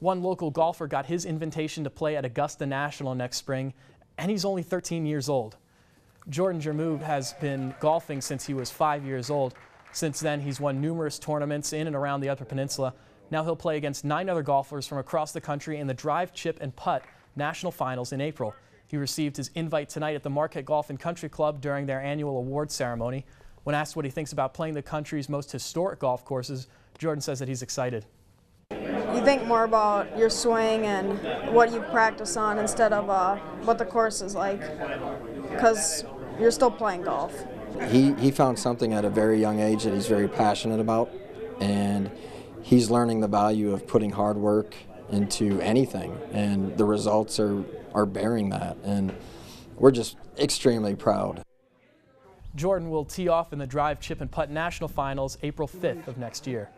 One local golfer got his invitation to play at Augusta National next spring, and he's only 13 years old. Jordan Jurmu has been golfing since he was five years old. Since then, he's won numerous tournaments in and around the Upper Peninsula. Now he'll play against nine other golfers from across the country in the drive, chip, and putt national finals in April. He received his invite tonight at the Marquette Golf and Country Club during their annual award ceremony. When asked what he thinks about playing the country's most historic golf courses, Jordan says that he's excited. You think more about your swing and what you practice on instead of uh, what the course is like, because you're still playing golf. He, he found something at a very young age that he's very passionate about, and he's learning the value of putting hard work into anything, and the results are, are bearing that. And we're just extremely proud. Jordan will tee off in the drive, chip, and putt national finals April 5th of next year.